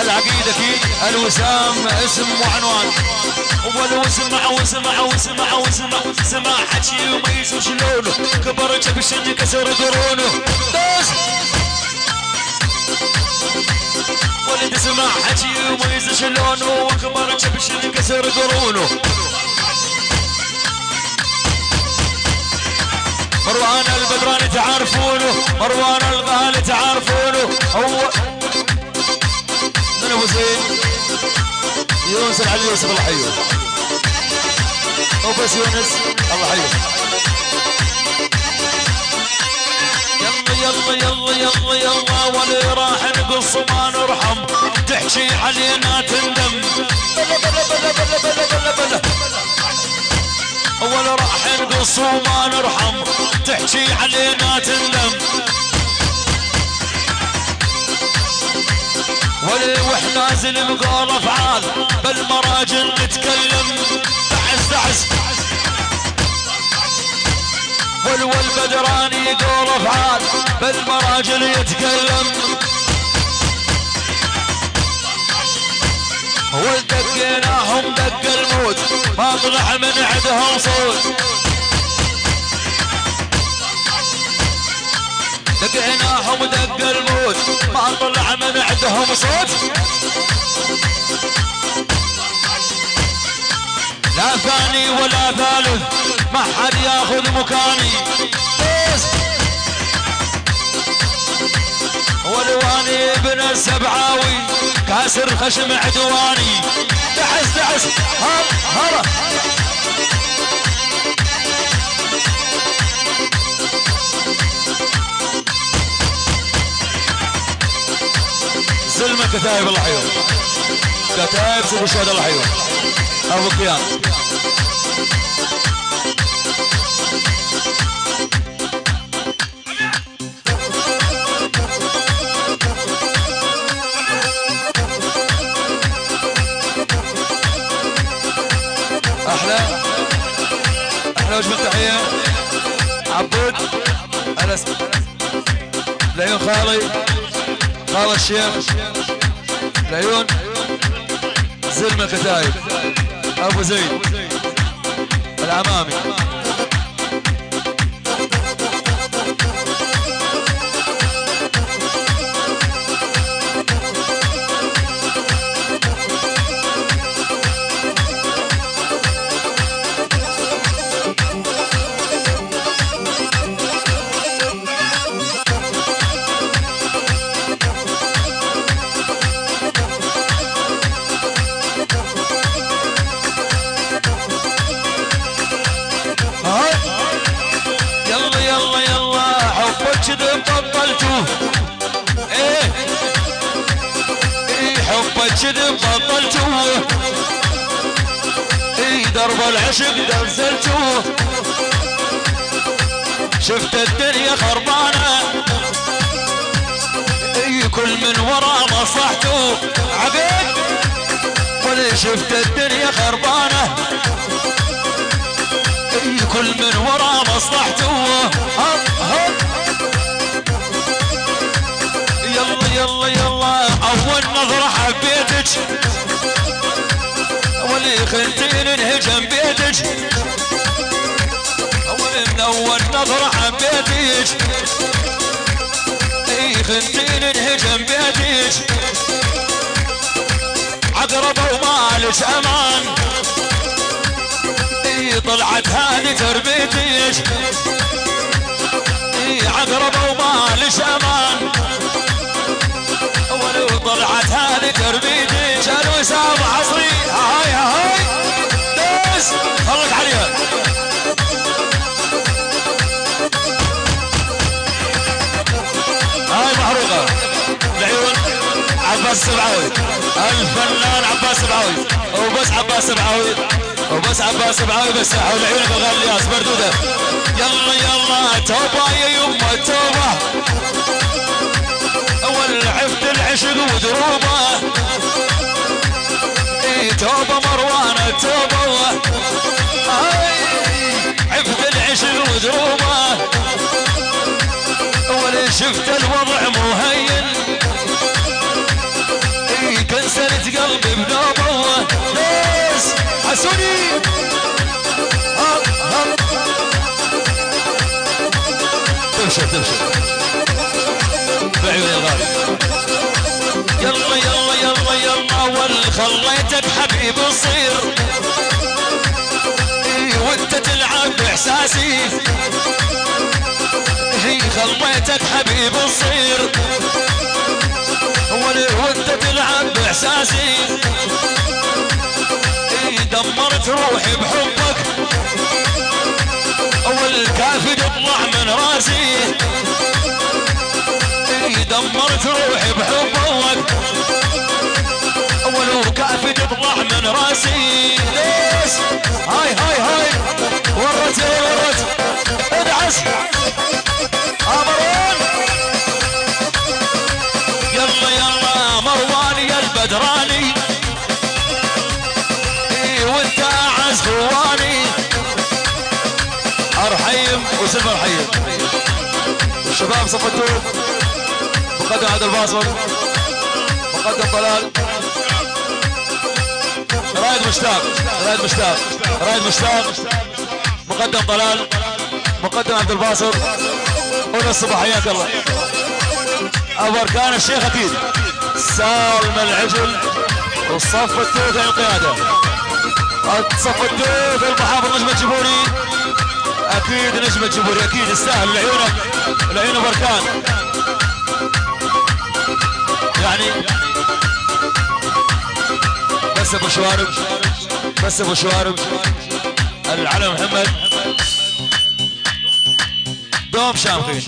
العقيد أكيد الوسام اسم وعنوان. والوسمع وسمع وسمع وسمع سمع. حكي وميز وشلونه كبر جبشن كسر قرونه بس. ولد سمع حكي وميز شلونه وكبر جبشن كسر قرونه مروان البدراني تعرفونه مروان الغالي تعرفونه هو من ابو زيد يونس العلي يوسف الله حيه وبس يونس الله حيه يلا يلا يلا يلا ولي راح نقص ما نرحم. تحكي علينا تندم. بلا بلا بلا بلا بلا بلا بلا أول راح نقص وما نرحم. تحكي علينا تندم. وإحنا زلم قول أفعال بالمراجل نتكلم. دعس دعس والول بدراني قول أفعال بالمراجل يتكلم. ودقيناهم دق الموت ما طلع من عندهم صوت. دقيناهم دق الموت ما طلع من عندهم صوت. لا ثاني ولا ثالث. ما حد ياخذ مكاني. بس ولواني ابن السبعاوي. كاسر خشم عدواني. دعس دعس هر هر زلمة كتايب الله حيوم كتايب سيد الشهداء الله حيوم أبو قيام أحلى. أحلى وجبه تحيه عبود. أنس. العيون خالي. خال الشيخ العيون زلم الكتايب أبو زيد العمامي. إيه إيه حبك كذب بطلتوه إيه درب العشق دزلتوه شفت الدنيا خربانة. إيه كل من ورا مصلحته عبيد ولا شفت الدنيا خربانة. حبيتك اي خلتين انهجم بيتك عقرب ومالك أمان اي طلعت هذه تربيتيش اي عقرب ومالش أمان ولو طلعت هذه تربيتيش الوسام عصري هاي هاي دس فرق عليها عباس السبعاوي الفنان عباس السبعاوي وبس عباس السبعاوي وبس عباس السبعاوي بس. حول عيونك الغالياس بردودة يلا يلا توبة يا يمه توبة. أول عفت العشق ودروبة. اي توبة مروانة توبة. هاي عفت العشق ودروبة. أول شفت الوضع مو وصلت قلبي بنوبه ليش حسوني. تبشر تبشر بعيوني الغالي يلا يلا يلا يلا ول خليتك حبيب تصير إيه وأنت تلعب بإحساسي. هي خليتك حبيب تصير تلعب باحساسي إيه دمرت روحي بحبك. أول كافي تطلع من راسي. إيه دمرت روحي بحبك. أول كافي تطلع من راسي. ليش؟ هاي هاي هاي. ورت ورت. ادعس. ارحيم الشباب صفتوا. مقدم عبد الباسط مقدم طلال. رايد مشتاق. رايد مشتاق. رايد مشتاق. مقدم طلال. مقدم عبد الباسط هنا الصبح حياك الله. ابو اركان الشيخ أكيد. سالم العجل. والصف الثالث القيادة. الصف الثالث المحافظ نجمة جبوري أكيد نجمة جبوري أكيد يستاهل لعيونك لعيون بركان. يعني بس أبو شوارب بس أبو شوارب. العلم محمد. دوم شامخين.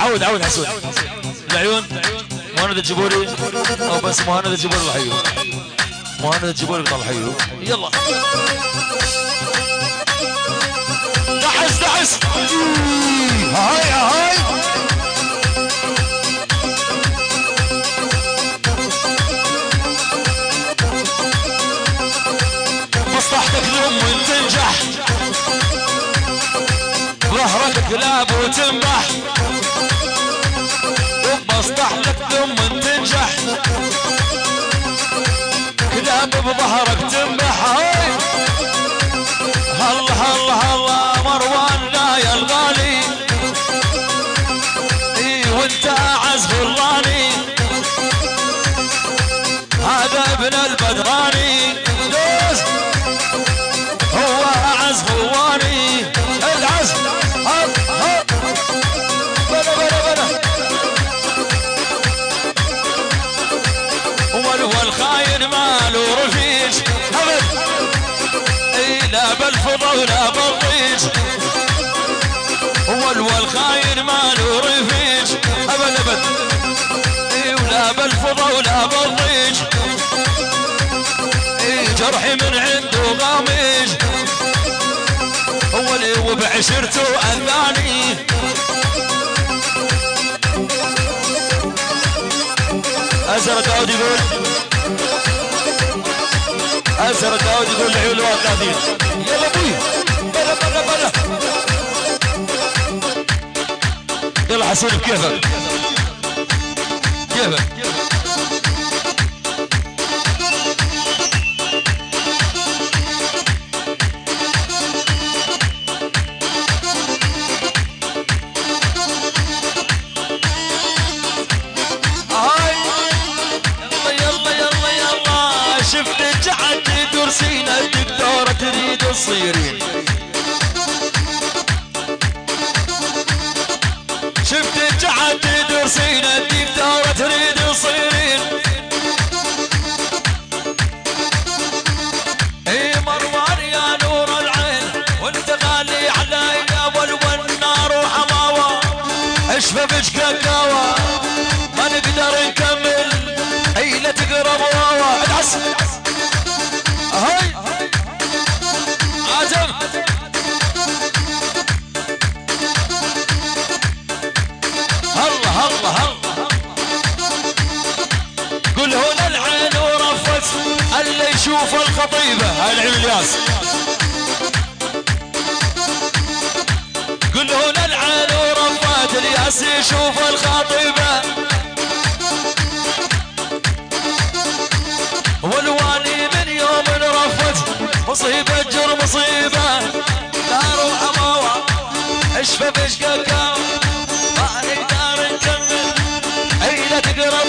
عود عود حسون العيون مهند الجبوري. أو بس مهند الجبوري الله مهند الجبوري الله يحييه يلا. دعس هاي هاي مصلحتك لهم وين تنجح. ظهرك كلاب وتنبح. ومصلحتك لهم تنجح. كلاب بظهرك تنبح. وانت أعز غلاني هذا ابن البدراني دوس هو أعز غواني. العز. هب هب. بلا بلا بلا. هو الخاين ماله رفيج أبد. إي لا بالفضا ولا بالضيج هو الخاين ماله رفيج بالفضا ولا بالضيج جرحي من عنده غامج هو اللي وبعشرته أذاني. ازرق داود يقول أزهر داود يقول لعيون الواقعين يلا أبوي بلا بلا بلا يلا حسين بكيفك. كيفك جعد كرسينا الدكتورة تريد تصيرين شفت جعد كرسينا شوف الخطيبة العين الياس. كلهن العين ورفات الياس يشوف الخطيبة. والوالي من يوم رفت مصيبة جر مصيبة. دارو حماوة اشفى بشقك ما نقدر نكمل. اي لا تقرأ